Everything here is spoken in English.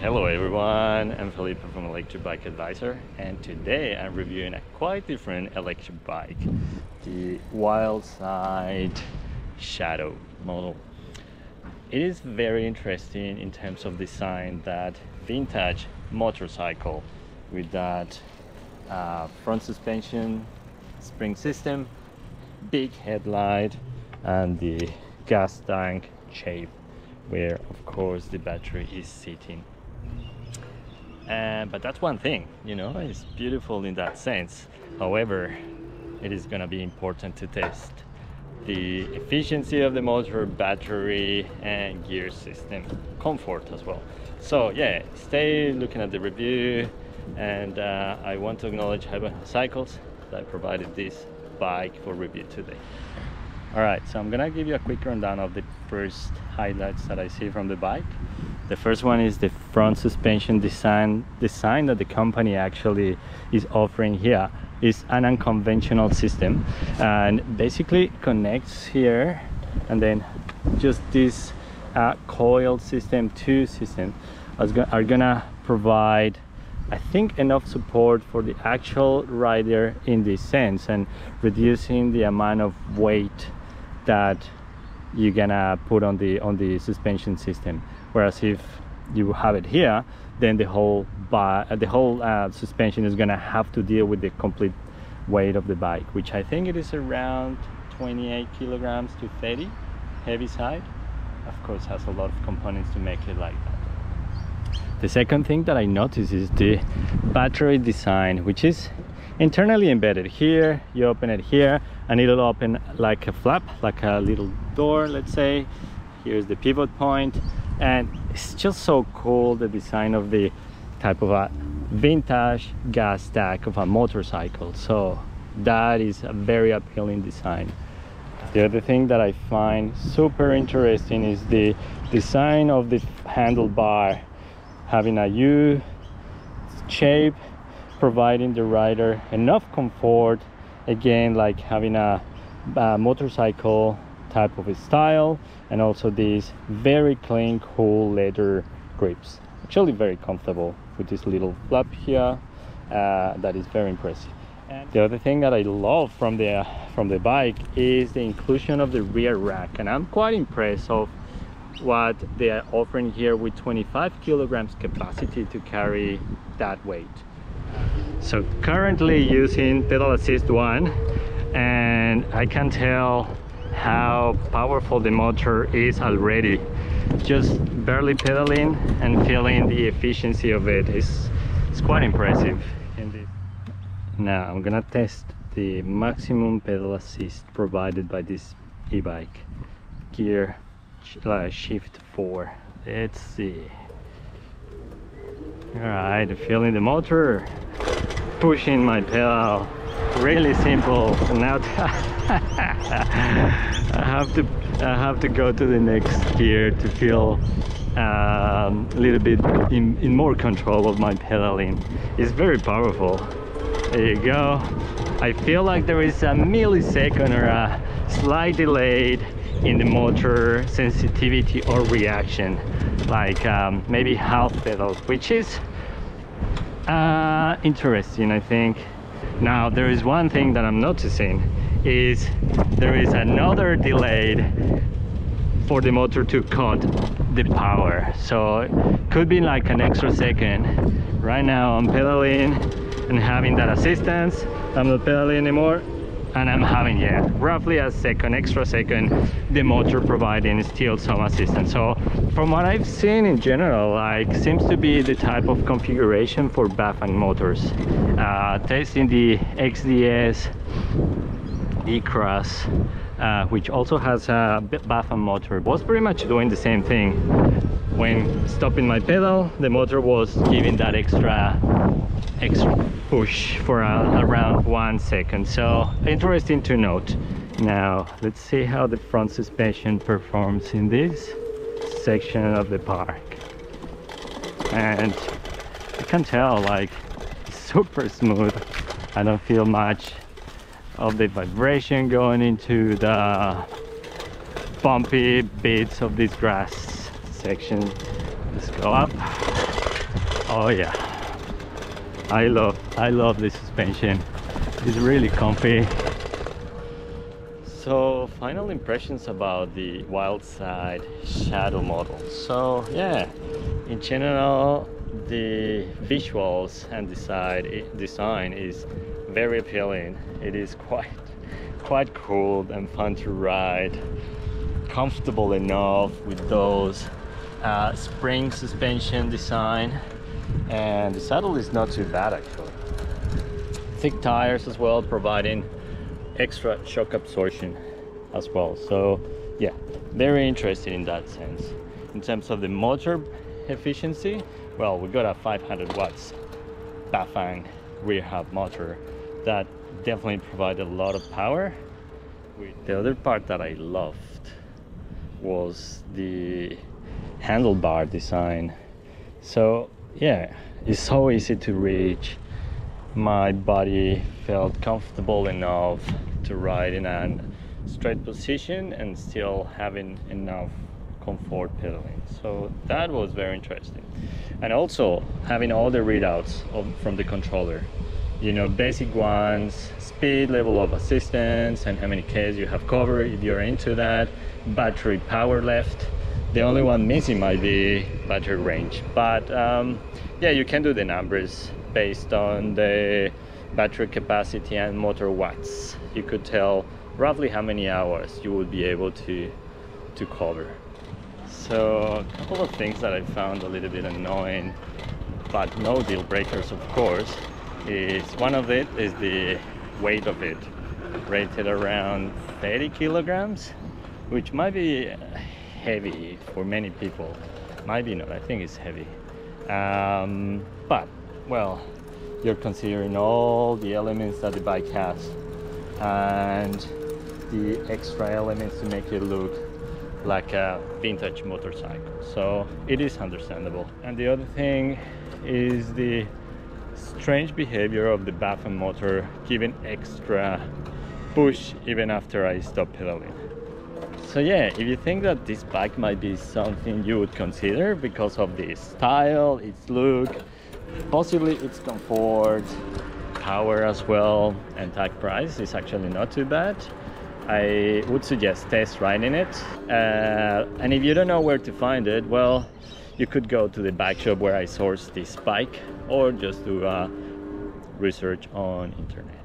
Hello everyone, I'm Felipe from Electric Bike Advisor and today I'm reviewing a quite different electric bike, the Wildsyde Shadow model. It is very interesting in terms of design that vintage motorcycle with that uh, front suspension spring system, big headlight and the gas tank shape where of course the battery is sitting and but that's one thing you know it's beautiful in that sense. However it is going to be important to test the efficiency of the motor battery and gear system comfort as well. So yeah stay looking at the review and uh, I want to acknowledge Haven Cycles that provided this bike for review today. All right so i'm gonna give you a quick rundown of the first highlights that i see from the bike the first one is the front suspension design design that the company actually is offering here. Is an unconventional system and basically connects here and then just this uh, coil system two system are gonna provide I think enough support for the actual rider in this sense and reducing the amount of weight that you're gonna put on the on the suspension system. Whereas if you have it here then the whole uh, the whole uh, suspension is gonna have to deal with the complete weight of the bike which I think it is around 28 kilograms to 30 heavy side. Of course has a lot of components to make it like that the second thing that I noticed is the battery design which is internally embedded here. You open it here and it'll open like a flap like a little door let's say. Here's the pivot point. And it's just so cool the design of the type of a vintage gas stack of a motorcycle. So that is a very appealing design. The other thing that I find super interesting is the design of the handlebar having a U shape providing the rider enough comfort again like having a, a motorcycle type of style and also these very clean cool leather grips. Actually very comfortable with this little flap here uh, that is very impressive. And the other thing that I love from the from the bike is the inclusion of the rear rack and I'm quite impressed of what they are offering here with 25 kilograms capacity to carry that weight. So currently using pedal assist one and I can tell how powerful the motor is already. Just barely pedaling and feeling the efficiency of it is it's quite impressive. Now I'm gonna test the maximum pedal assist provided by this e-bike gear shift 4 let's see. All right feeling the motor. Pushing my pedal. Really simple. Now I have to I have to go to the next gear to feel um, a little bit in, in more control of my pedaling. It's very powerful. There you go. I feel like there is a millisecond or a slight delayed in the motor sensitivity or reaction like um, maybe half pedal which is uh, interesting I think. Now there is one thing that I'm noticing is there is another delayed for the motor to cut the power. So it could be like an extra second. Right now I'm pedaling and having that assistance. I'm not pedaling anymore and I'm having yeah roughly a second extra second the motor providing still some assistance. So from what I've seen in general like seems to be the type of configuration for Bafang motors. Uh, testing the XDS E-Cross uh, which also has a Bafang motor was pretty much doing the same thing. When stopping my pedal the motor was giving that extra extra push for around one second. So interesting to note. Now let's see how the front suspension performs in this section of the park. And you can tell like super smooth. I don't feel much of the vibration going into the bumpy bits of this grass section. Let's go up. Oh yeah. I love I love this suspension. It's really comfy. So final impressions about the Wildsyde Shadow model. So yeah, in general the visuals and design design is very appealing. It is quite quite cool and fun to ride. Comfortable enough with those uh, spring suspension design and the saddle is not too bad actually. Thick tires as well providing extra shock absorption as well. So yeah, very interesting in that sense. In terms of the motor efficiency, well, we got a 500 watts Bafang rear hub motor that definitely provided a lot of power. The other part that I loved was the handlebar design. So yeah, it's so easy to reach. My body felt comfortable enough to ride in a straight position and still having enough comfort pedaling. So that was very interesting. And also having all the readouts of, from the controller. You know, basic ones, speed, level of assistance, and how many Ks you have covered if you're into that, battery power left. The only one missing might be battery range. But um, yeah, you can do the numbers based on the battery capacity and motor watts. You could tell roughly how many hours you would be able to to cover. So a couple of things that I found a little bit annoying, but no deal breakers of course, is one of it is the weight of it, rated around 30 kilograms, which might be heavy for many people. Maybe not, I think it's heavy. Um, but, well, you're considering all the elements that the bike has and the extra elements to make it look like a vintage motorcycle. So it is understandable. And the other thing is the strange behavior of the Bafang motor giving extra push even after I stop pedaling. So yeah, if you think that this bike might be something you would consider because of the style, its look, possibly its comfort, power as well, and tag price is actually not too bad. I would suggest test riding it. Uh, and if you don't know where to find it, well, you could go to the bike shop where I sourced this bike or just do research on internet.